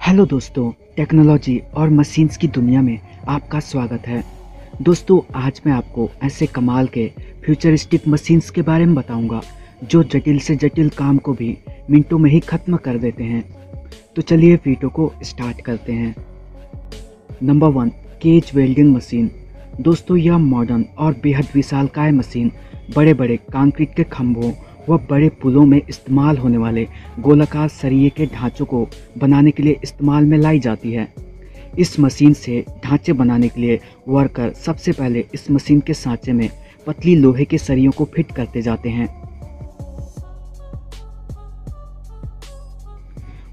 Hello दोस्तों technology और machines की दुनिया में आपका स्वागत है। दोस्तों, आज मैं आपको ऐसे कमाल के फ्यूचरिस्टिक मशीन्स के बारे में बताऊँगा, जो जटिल से जटिल काम को भी मिनटों में ही ख़त्म कर देते हैं। तो चलिए वीडियो को स्टार्ट करते हैं। Number one cage welding machine दोस्तों, यह मॉडर्न और बेहद विशालकाय मशीन बड़े बड़े कंक्रीट के खंभों व बड़े पुलों में इस्तेमाल होने वाले गोलाकार सरिये के ढांचों को बनाने के लिए इस्तेमाल में लाई जाती है। इस मशीन से ढांचे बनाने के लिए वर्कर सबसे पहले इस मशीन के सांचे में पतली लोहे के सरियों को फिट करते जाते हैं।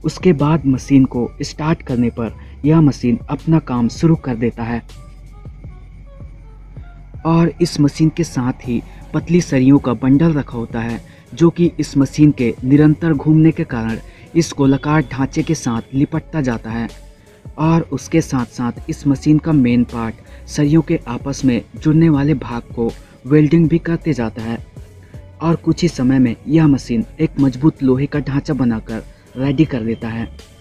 उसके बाद मशीन को स्टार्ट करने पर यह मशीन अपना काम शुरू कर देता है। और इस मशीन के साथ ही पतली सरियों का बंडल रखा होता है, जो कि इस मशीन के निरंतर घूमने के कारण इस गोलाकार ढांचे के साथ लिपटता जाता है। और उसके साथ साथ इस मशीन का मेन पार्ट सरियों के आपस में जुड़ने वाले भाग को वेल्डिंग भी करते जाता है। और कुछ ही समय में यह मशीन एक मज़बूत लोहे का ढांचा बनाकर रेडी कर देता है।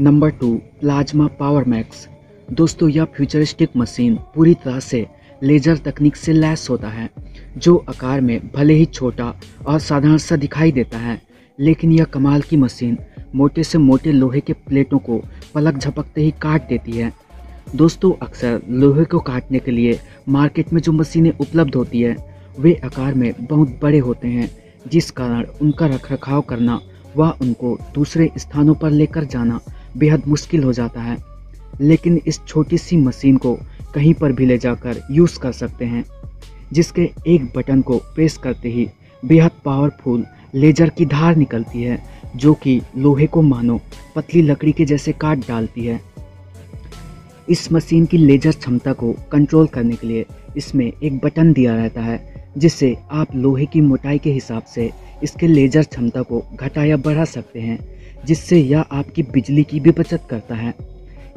Number two plasma power max दोस्तों, यह फ्यूचरिस्टिक मशीन पूरी तरह से लेजर तकनीक से लैस होता है, जो आकार में भले ही छोटा और साधारण सा दिखाई देता है, लेकिन यह कमाल की मशीन मोटे से मोटे लोहे के प्लेटों को पलक झपकते ही काट देती है। दोस्तों, अक्सर लोहे को काटने के लिए मार्केट में जो मशीनें उपलब्ध होती है, वे आकार में बहुत बड़े होते हैं, जिस कारण उनका रखरखाव करना व उनको दूसरे स्थानों पर लेकर जाना बेहद मुश्किल हो जाता है। लेकिन इस छोटी सी मशीन को कहीं पर भी ले जाकर यूज़ कर सकते हैं, जिसके एक बटन को प्रेस करते ही बेहद पावरफुल लेजर की धार निकलती है, जो कि लोहे को मानो पतली लकड़ी के जैसे काट डालती है। इस मशीन की लेजर क्षमता को कंट्रोल करने के लिए इसमें एक बटन दिया रहता है, जिससे आप लोहे की मोटाई के हिसाब से इसके लेजर क्षमता को घटा या बढ़ा सकते हैं। जिससे यह आपकी बिजली की भी बचत करता है।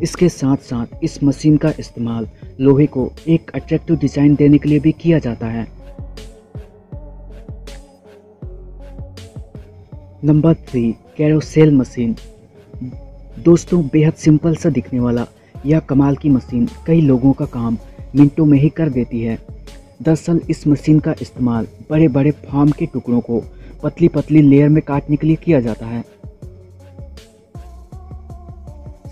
इसके साथ साथ इस मशीन का इस्तेमाल लोहे को एक अट्रैक्टिव डिज़ाइन देने के लिए भी किया जाता है। Number three, carousel machine. दोस्तों, बेहद सिंपल सा दिखने वाला यह कमाल की मशीन कई लोगों का काम मिनटों में ही कर देती है। दरअसल, इस मशीन का इस्तेमाल बड़े बड़े फार्म के टुकड़ों को पतली पतली लेयर में काटने के लिए किया जाता है।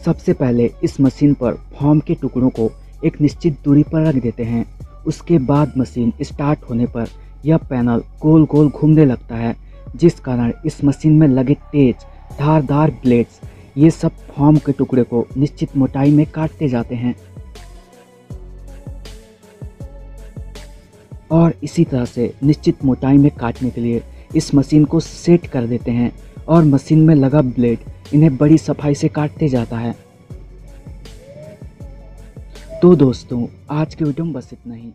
सबसे पहले इस मशीन पर फॉर्म के टुकड़ों को एक निश्चित दूरी पर रख देते हैं। उसके बाद मशीन स्टार्ट होने पर यह पैनल गोल गोल घूमने लगता है, जिस कारण इस मशीन में लगे तेज, धारदार ब्लेड्स, ये सब फॉर्म के टुकड़े को निश्चित मोटाई में काटते जाते हैं। और इसी तरह से निश्चित मोटाई में काटने के लिए इस मशीन को सेट कर देते हैं और मशीन में लगा ब्लेड इन्हें बड़ी सफ़ाई से काटते जाता है। तो दोस्तों, आज के वीडियो में बस इतना ही।